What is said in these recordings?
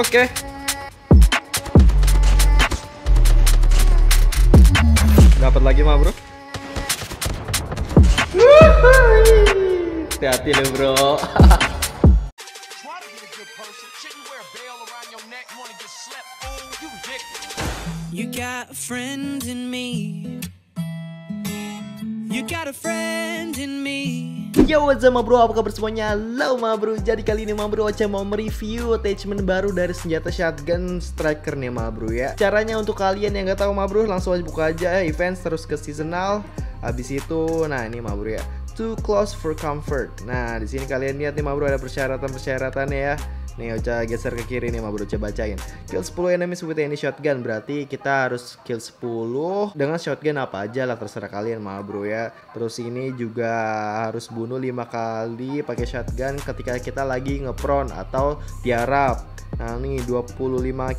Oke. Dapat lagi mah, Bro. Hati-hati lu, Bro. You got a friend in me. Yo what's up bro, apa kabar semuanya? Halo ma bro, jadi kali ini ma bro Ocha mau mereview attachment baru dari senjata shotgun striker nih ma bro ya. Caranya untuk kalian yang gak tahu ma bro, langsung aja buka aja events terus ke seasonal. Habis itu, nah ini ma bro ya. Too close for comfort. Nah di sini kalian lihat nih ma bro ada persyaratan-persyaratannya ya Nih Ocha geser ke kiri nih ma bro, coba bacain. Kill 10 enemies with any shotgun. Berarti kita harus kill 10 Dengan shotgun apa aja lah terserah kalian ma bro ya. Terus ini juga harus bunuh 5 kali pakai shotgun ketika kita lagi ngepron atau tiarap. Nah nih 25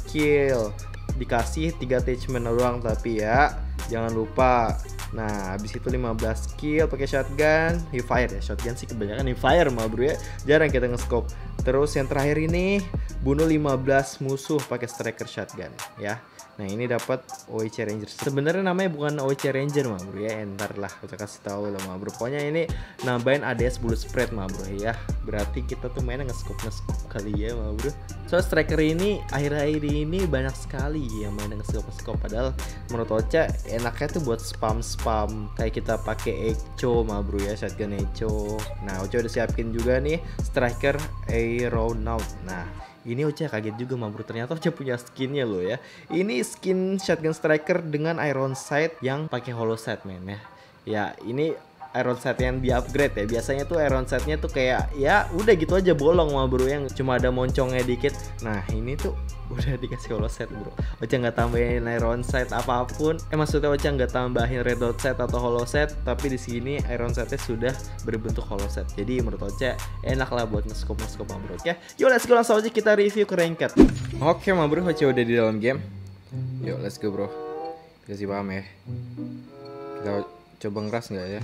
kill. Dikasih 3 attachment doang tapi ya Jangan lupa Nah, habis itu 15 kill pakai shotgun, hipfire ya. Shotgun sih kebanyakan hipfire mah bro ya. Jarang kita nge-scope. Terus yang terakhir ini bunuh 15 musuh pakai striker shotgun ya. Nah, ini dapat OEC Ranger. Sebenarnya namanya bukan OEC Ranger mah bro ya. Entar lah kita kasih tahu lah mah bro. Pokoknya ini nambahin ADS 10 spread mah bro ya. Berarti kita tuh mainnya nge-scope nge-scope kali ya mah bro. So striker ini akhir-akhir ini banyak sekali yang main nge-scope nge-scope padahal menurut Ocha enaknya tuh buat spam spam kayak kita pakai Echo mah bro ya shotgun Echo nah Ocha udah siapin juga nih striker Aeronaut nah ini Ocha kaget juga mah bro ternyata Ocha punya skinnya loh ya. Ini skin shotgun striker dengan iron sight yang pakai hollow sight men ya. Ya ini iron sight yang di upgrade ya. Biasanya tuh iron sightnya tuh kayak ya udah gitu aja bolong mah bro. Yang cuma ada moncongnya dikit. Nah ini tuh udah dikasih hollow sight bro. Ocha nggak tambahin iron sight apa pun. Eh maksudnya Ocha nggak tambahin red dot sight atau hollow sight tapi di sini iron sightnya sudah berbentuk hollow sight jadi menurut Ocha enak lah buat nge-scope mah bro. Ya yuk let's go. Langsung aja kita review ke ranked. Oke mah bro. Ocha udah di dalam game. Yuk let's go bro. Kasih paham ya. Kita coba ngeras nggak ya?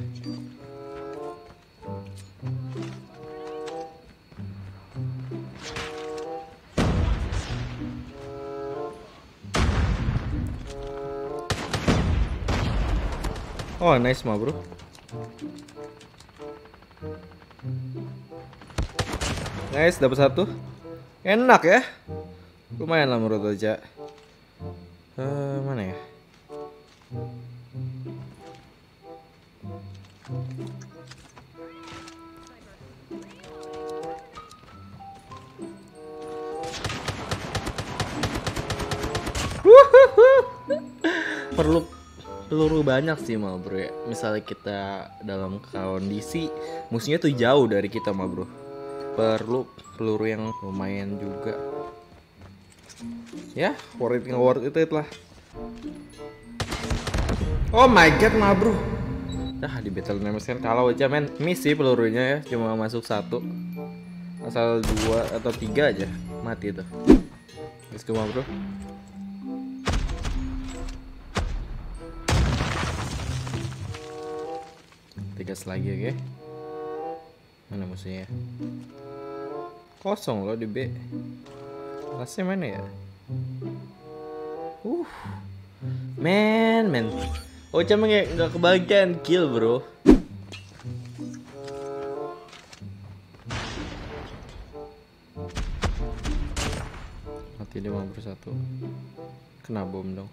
Oh nice mah bro. Nice dapat satu. Enak ya? Lumayan lah menurut aja uh, Mana ya perlu peluru banyak sih mal bro ya. Misalnya kita dalam kondisi musuhnya tuh jauh dari kita mal bro. Perlu peluru yang lumayan juga. Ya worth it worth it, it lah. Oh my god mal bro. Dah di battle names kan kalau aja men. Miss sih pelurunya ya cuma masuk satu. Asal dua atau tiga aja mati tuh. Let's go bro gas lagi oke? Mana musuhnya? Kosong loh di B. Kelasnya mana ya? Uh men men oh cuma nggak nggak kebagian kill bro. Mati dia mau bersatu kena bom dong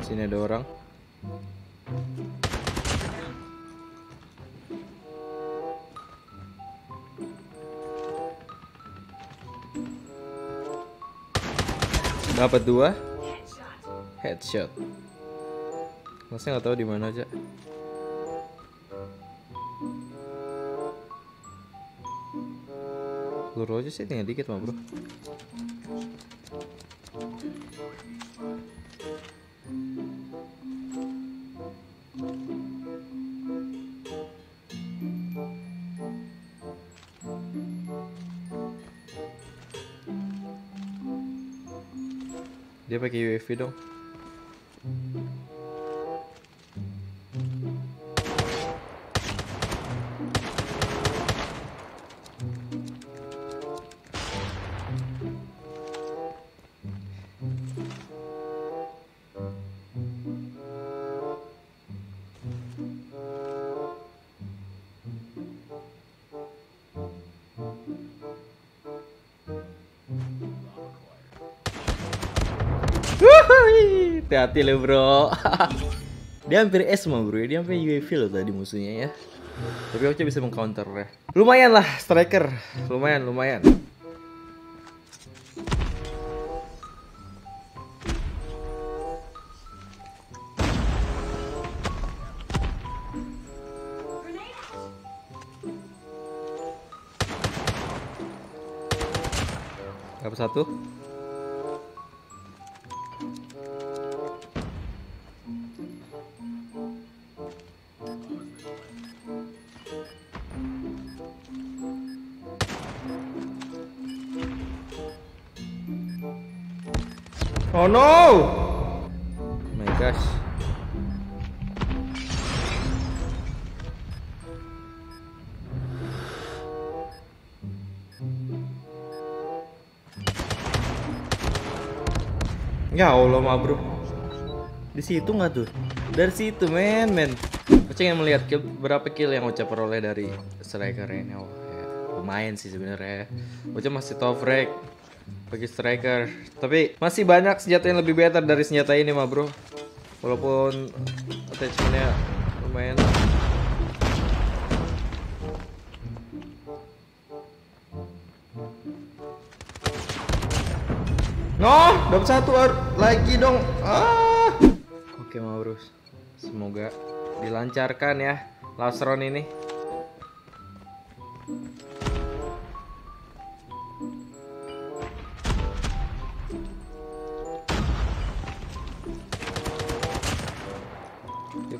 Sini ada orang. Dapat dua. Headshot. Masih nggak tahu di mana aja. Peluru aja sih tinggal dikit mah bro. Dia pakai UAV dong. Hati-hati lo bro. dia hampir S mah bro, dia sampai UAV loh tadi musuhnya ya. Tapi Ocha bisa mengcounter ya. Lumayan lah striker, lumayan lumayan. Satu. No! Oh my gosh. Ya Allah mah bro. Di situ nggak tuh? Dari situ men men. Ocha ingin melihat kill, berapa kill yang Ocha peroleh dari striker ini. Oh, ya. Lumayan sih sebenarnya. ya. Ocha masih top rank bagi striker. Tapi masih banyak senjata yang lebih better dari senjata ini mah bro. Walaupun attachmentnya lumayan. No, dapat satu lagi dong. Ah. Oke, mau bro. Semoga dilancarkan ya last round ini.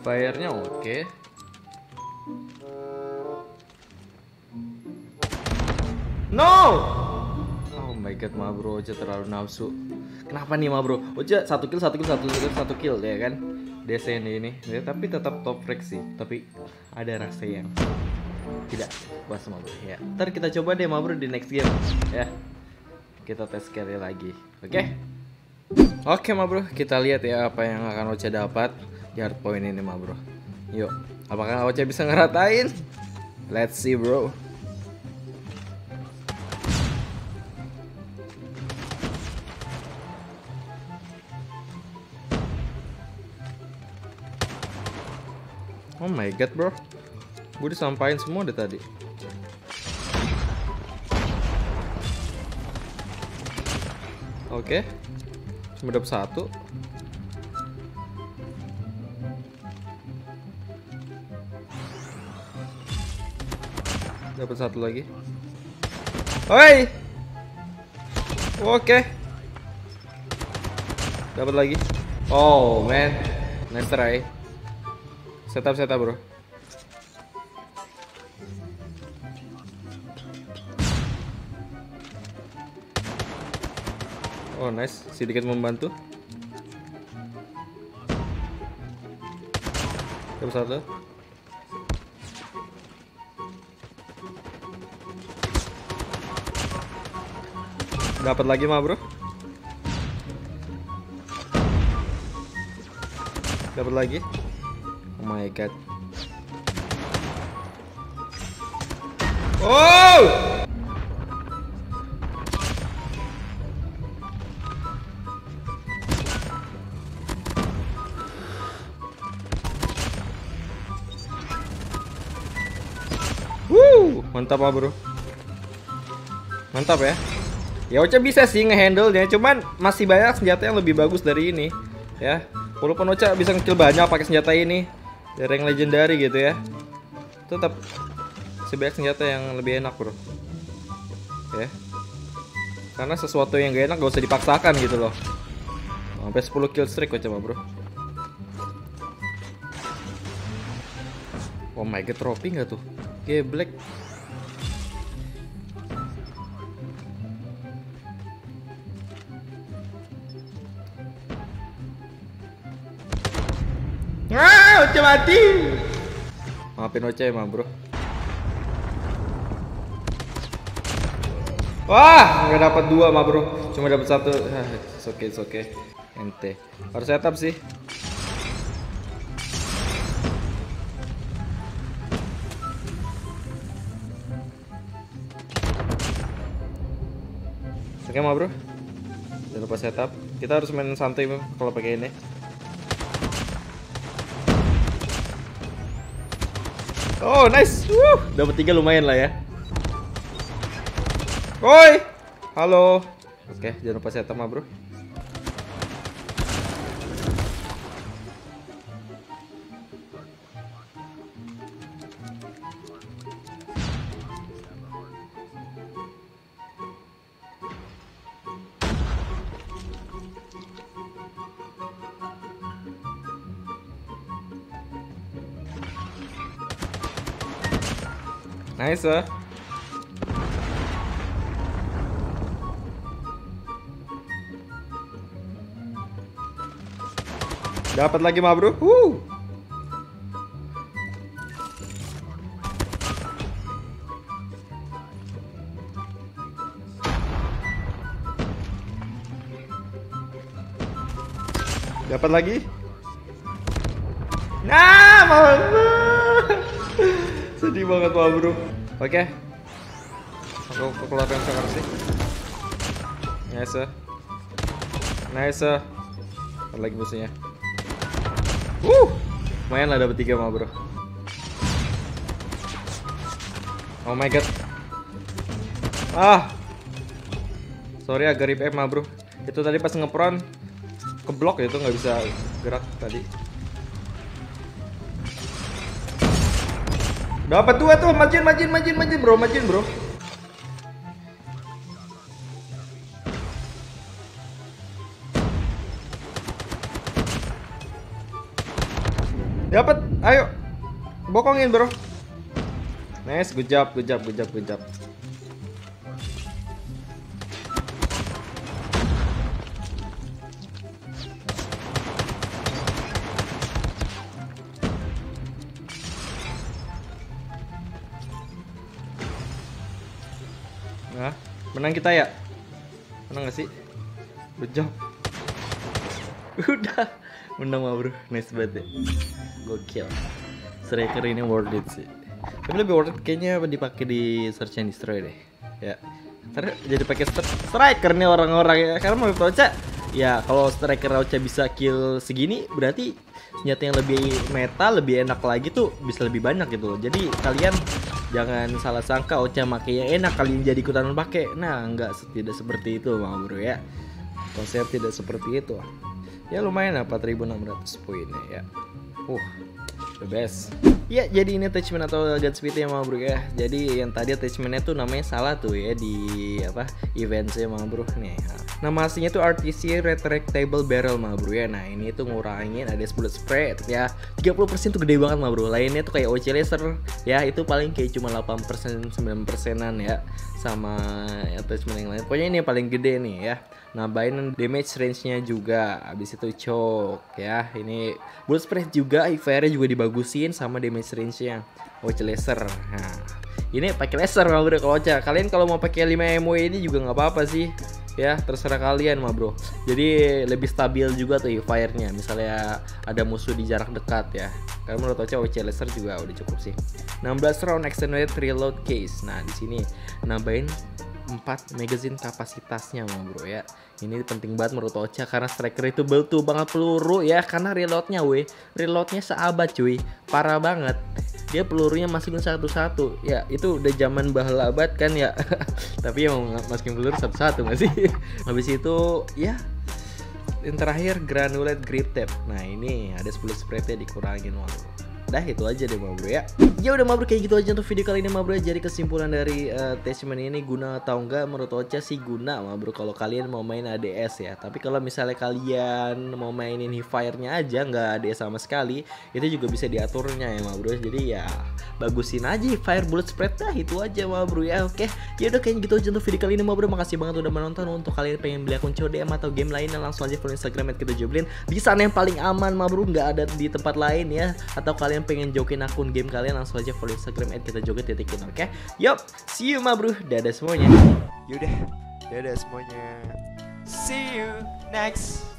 Fire-nya oke. No! Oh my god, ma bro, Ocha terlalu nafsu. Kenapa nih ma bro? Ocha satu kill, satu kill, satu kill, satu kill ya kan? DC ini, ya, tapi tetap top rank sih. Tapi ada rasa yang tidak puas ma bro. Ya, ntar kita coba deh ma bro di next game ya. Kita tes sekali lagi, oke? Oke ma bro, kita lihat ya apa yang akan Ocha dapat di hard point ini ma bro. Yuk, apakah Ocha bisa ngeratain? Let's see bro. Oh my god bro Gue disampain semua deh tadi Oke Cuma dapet satu Dapat satu lagi. Oi! Oke. Dapat lagi. Oh man. Nice try. Setup setup bro. Oh nice, sedikit membantu. Dapat satu. Dapat lagi mah bro. Dapat lagi. Oh my god. Oh! Mantap ah bro. Mantap ya. Ya Ocha bisa sih ngehandle nya, cuman masih banyak senjata yang lebih bagus dari ini, ya. Walaupun Ocha bisa ngekill banyak pakai senjata ini dari yang legendary gitu ya. Tetap sebanyak senjata yang lebih enak, Bro. Ya. Karena sesuatu yang gak enak gak usah dipaksakan gitu loh. Sampai 10 kill streak Ocha Bro. Oh my god, trophy nggak tuh? Geblek. Ah, mati. Maafin Oce emang, Bro. Wah, nggak dapat dua mah, Bro. Cuma dapat satu. Ah, It's okay, okay. Ente. Harus setup sih. Oke mah bro Jangan lupa setup Kita harus main santai kalau pakai ini Oh, nice. Wuh, dapat tiga lumayan lah ya. Oi. Halo. Oke, jangan lupa saya mah, Bro. Nice, ah. Dapat lagi mah, Bro. Wuh. Dapat lagi. Nah, mau. Sedih banget mah, Bro. Oke. Aku, aku keluarkan sekarang sih. Nice. Nice. Ada lagi musuhnya. Uh, lumayan lah dapat tiga mah bro. Oh my god. Ah, sorry agak rip mah bro. Itu tadi pas ngepron keblok ya itu nggak bisa gerak tadi. Dapat dua tuh, majin, majin, majin, majin bro, majin bro. Dapat, ayo. Bokongin, Bro. Nice, good job, good job, good job, good job. Nah, menang kita ya? Menang gak sih? Good. Udah, menang mah bro, nice banget ya. Gokil. Striker ini worth it sih. Tapi lebih worth it kayaknya dipakai di Search and Destroy deh. Ya. Ntar jadi pakai stri- striker nih orang-orang ya. Karena mau Ocha, ya kalau striker Ocha bisa kill segini, berarti senjata yang lebih meta, lebih enak lagi tuh bisa lebih banyak gitu loh. Jadi kalian jangan salah sangka Ocha yang enak kalian jadi ikutan pakai. Nah, enggak tidak seperti itu, Bang Bro ya. Konsep tidak seperti itu. Ya lumayan lah 4600 poin ya. Uh, the best. Ya, jadi ini attachment atau Godspeed ya mau bro ya. Jadi yang tadi attachmentnya tuh namanya salah tuh ya di apa eventnya mau bro nih. Nama aslinya tuh RTC Retractable Barrel mah bro ya. Nah ini tuh ngurangin ada 10 spray ya. 30% tuh gede banget mah bro. Lainnya tuh kayak OC laser ya itu paling kayak cuma 8% 9 persenan ya sama attachment yang lain. Pokoknya ini yang paling gede nih ya. Nambahin damage range-nya juga. Habis itu choke ya. Ini bullet spread juga, IVR-nya juga dibagusin sama damage range-nya. OC laser. Nah, ini pakai laser mah bro kalau Ocha. Kalian kalau mau pakai 5 MW ini juga nggak apa-apa sih. Ya, terserah kalian mah bro. Jadi lebih stabil juga tuh fire-nya. Misalnya ada musuh di jarak dekat ya. Karena menurut Ocha OC laser juga udah cukup sih. 16 round extended reload case. Nah, di sini nambahin 4 magazine kapasitasnya mah bro ya. Ini penting banget menurut Ocha karena striker itu butuh banget peluru ya. Karena reloadnya weh. Reloadnya seabad cuy. Parah banget. Dia pelurunya masukin satu-satu. Ya itu udah zaman bahala abad kan ya. Tapi emang masukin peluru satu-satu masih habis itu ya yang terakhir granulate grip tape nah ini ada 10 spraynya dikurangin wah Dah itu aja deh ma bro ya. Ya udah ma bro kayak gitu aja untuk video kali ini ma bro Jadi kesimpulan dari uh, attachment ini guna atau enggak? Menurut Ocha sih guna ma bro Kalau kalian mau main ADS ya. Tapi kalau misalnya kalian mau mainin Fire-nya aja nggak ADS sama sekali Itu juga bisa diaturnya ya ma bro Jadi ya bagusin aja Fire Bullet Spread dah itu aja ma bro ya. Oke ya udah kayaknya gitu aja untuk video kali ini ma bro Makasih banget udah menonton. Untuk kalian pengen beli akun CODM atau game lainnya Langsung aja follow Instagram kita joblin Di sana yang paling aman ma bro nggak ada di tempat lain ya. Atau kalian pengen jokin akun game kalian langsung aja follow Instagram at kita joget titikin oke? Yup, see you ma bro, dadah semuanya. Yaudah, dadah semuanya. See you next